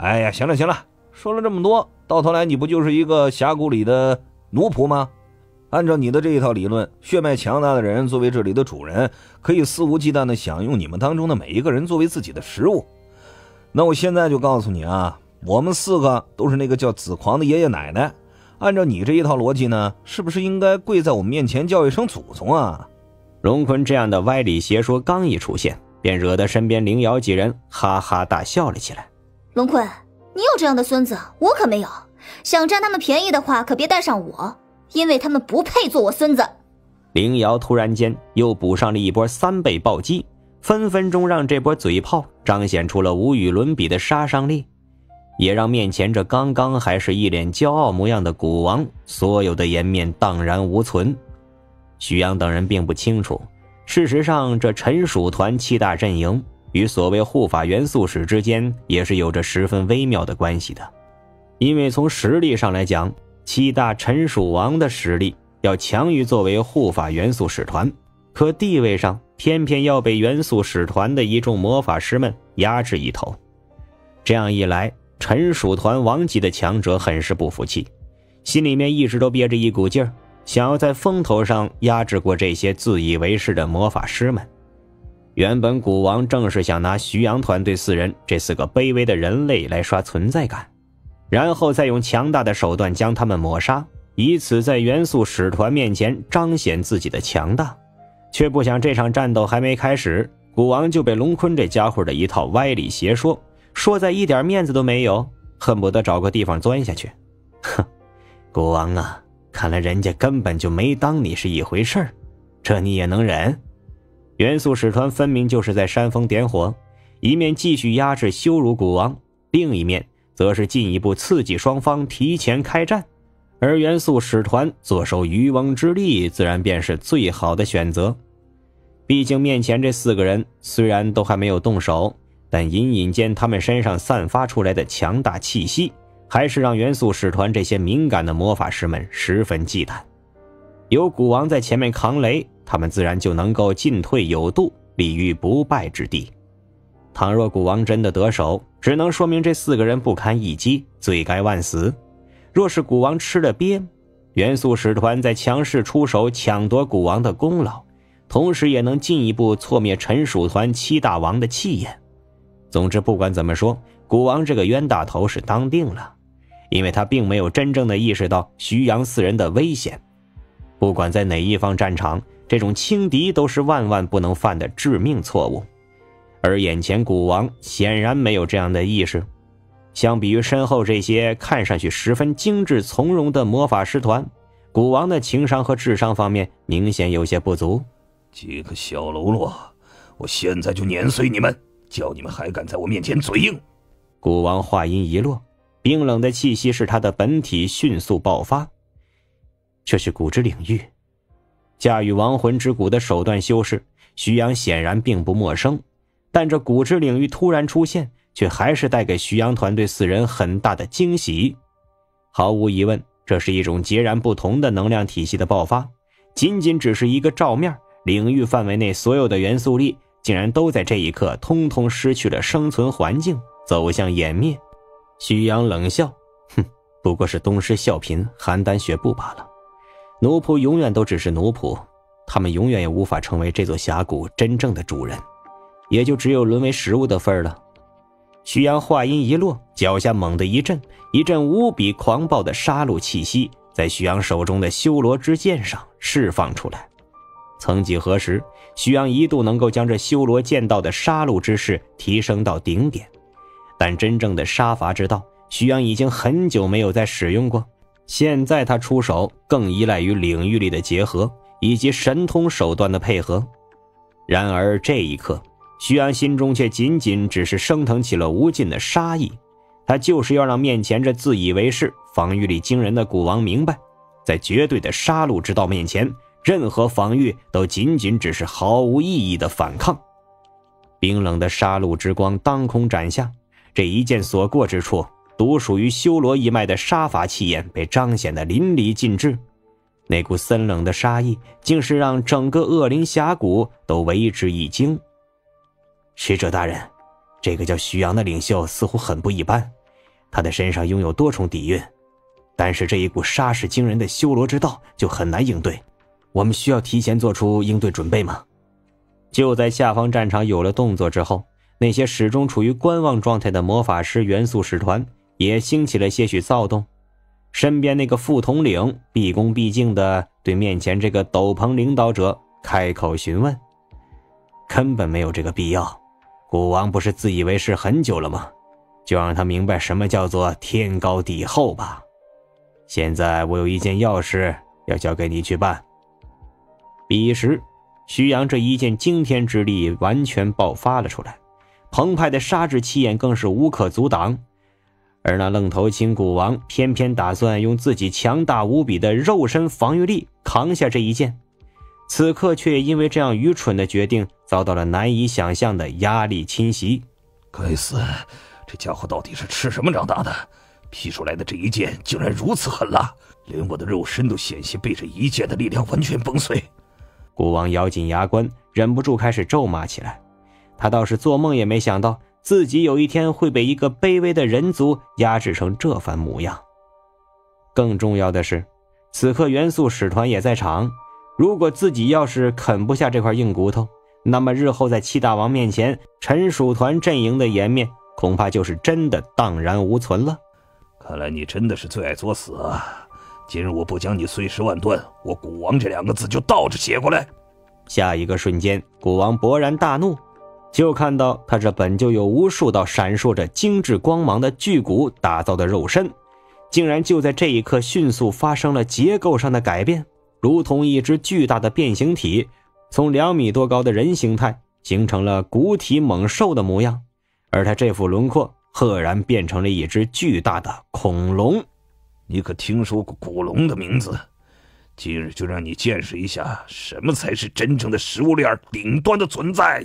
哎呀，行了行了，说了这么多，到头来你不就是一个峡谷里的奴仆吗？按照你的这一套理论，血脉强大的人作为这里的主人，可以肆无忌惮的享用你们当中的每一个人作为自己的食物。那我现在就告诉你啊，我们四个都是那个叫子狂的爷爷奶奶。按照你这一套逻辑呢，是不是应该跪在我们面前叫一声祖宗啊？荣坤这样的歪理邪说刚一出现，便惹得身边灵瑶几人哈哈大笑了起来。龙坤，你有这样的孙子，我可没有。想占他们便宜的话，可别带上我。因为他们不配做我孙子。凌瑶突然间又补上了一波三倍暴击，分分钟让这波嘴炮彰显出了无与伦比的杀伤力，也让面前这刚刚还是一脸骄傲模样的古王所有的颜面荡然无存。徐阳等人并不清楚，事实上这陈蜀团七大阵营与所谓护法元素使之间也是有着十分微妙的关系的，因为从实力上来讲。七大陈蜀王的实力要强于作为护法元素使团，可地位上偏偏要被元素使团的一众魔法师们压制一头。这样一来，陈蜀团王级的强者很是不服气，心里面一直都憋着一股劲儿，想要在风头上压制过这些自以为是的魔法师们。原本古王正是想拿徐阳团队四人这四个卑微的人类来刷存在感。然后再用强大的手段将他们抹杀，以此在元素使团面前彰显自己的强大，却不想这场战斗还没开始，古王就被龙坤这家伙的一套歪理邪说说在一点面子都没有，恨不得找个地方钻下去。哼，古王啊，看来人家根本就没当你是一回事儿，这你也能忍？元素使团分明就是在煽风点火，一面继续压制羞辱古王，另一面。则是进一步刺激双方提前开战，而元素使团坐收渔翁之利，自然便是最好的选择。毕竟面前这四个人虽然都还没有动手，但隐隐间他们身上散发出来的强大气息，还是让元素使团这些敏感的魔法师们十分忌惮。有古王在前面扛雷，他们自然就能够进退有度，立于不败之地。倘若古王真的得手，只能说明这四个人不堪一击，罪该万死。若是古王吃了鳖，元素使团在强势出手抢夺古王的功劳，同时也能进一步挫灭陈蜀团七大王的气焰。总之，不管怎么说，古王这个冤大头是当定了，因为他并没有真正的意识到徐阳四人的危险。不管在哪一方战场，这种轻敌都是万万不能犯的致命错误。而眼前古王显然没有这样的意识，相比于身后这些看上去十分精致从容的魔法师团，古王的情商和智商方面明显有些不足。几个小喽啰，我现在就碾碎你们！叫你们还敢在我面前嘴硬！古王话音一落，冰冷的气息使他的本体迅速爆发。这是古之领域，驾驭亡魂之骨的手段修士，徐阳显然并不陌生。但这古之领域突然出现，却还是带给徐阳团队四人很大的惊喜。毫无疑问，这是一种截然不同的能量体系的爆发。仅仅只是一个照面，领域范围内所有的元素力竟然都在这一刻通通失去了生存环境，走向湮灭。徐阳冷笑：“哼，不过是东施效颦、邯郸学步罢了。奴仆永远都只是奴仆，他们永远也无法成为这座峡谷真正的主人。”也就只有沦为食物的份儿了。徐阳话音一落，脚下猛地一震，一阵无比狂暴的杀戮气息在徐阳手中的修罗之剑上释放出来。曾几何时，徐阳一度能够将这修罗剑道的杀戮之势提升到顶点，但真正的杀伐之道，徐阳已经很久没有再使用过。现在他出手，更依赖于领域里的结合以及神通手段的配合。然而这一刻。徐安心中却仅仅只是升腾起了无尽的杀意，他就是要让面前这自以为是、防御力惊人的古王明白，在绝对的杀戮之道面前，任何防御都仅仅只是毫无意义的反抗。冰冷的杀戮之光当空斩下，这一剑所过之处，独属于修罗一脉的杀伐气焰被彰显的淋漓尽致，那股森冷的杀意，竟是让整个恶灵峡谷都为之一惊。使者大人，这个叫徐阳的领袖似乎很不一般，他的身上拥有多重底蕴，但是这一股杀势惊人的修罗之道就很难应对。我们需要提前做出应对准备吗？就在下方战场有了动作之后，那些始终处于观望状态的魔法师元素使团也兴起了些许躁动。身边那个副统领毕恭毕敬地对面前这个斗篷领导者开口询问：“根本没有这个必要，古王不是自以为是很久了吗？就让他明白什么叫做天高地厚吧。现在我有一件要事要交给你去办。”彼时，徐阳这一件惊天之力完全爆发了出来，澎湃的杀之气焰更是无可阻挡。而那愣头青古王偏偏打算用自己强大无比的肉身防御力扛下这一剑，此刻却因为这样愚蠢的决定遭到了难以想象的压力侵袭。该死，这家伙到底是吃什么长大的？劈出来的这一剑竟然如此狠辣，连我的肉身都险些被这一剑的力量完全崩碎。古王咬紧牙关，忍不住开始咒骂起来。他倒是做梦也没想到，自己有一天会被一个卑微的人族压制成这番模样。更重要的是，此刻元素使团也在场。如果自己要是啃不下这块硬骨头，那么日后在七大王面前，陈蜀团阵营的颜面恐怕就是真的荡然无存了。看来你真的是最爱作死啊！今日我不将你碎尸万段，我古王这两个字就倒着写过来。下一个瞬间，古王勃然大怒，就看到他这本就有无数道闪烁着精致光芒的巨骨打造的肉身，竟然就在这一刻迅速发生了结构上的改变，如同一只巨大的变形体，从两米多高的人形态形成了骨体猛兽的模样，而他这副轮廓赫然变成了一只巨大的恐龙。你可听说过古龙的名字？今日就让你见识一下，什么才是真正的食物链顶端的存在。